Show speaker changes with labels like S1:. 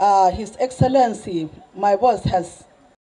S1: uh, His Excellency, my boss has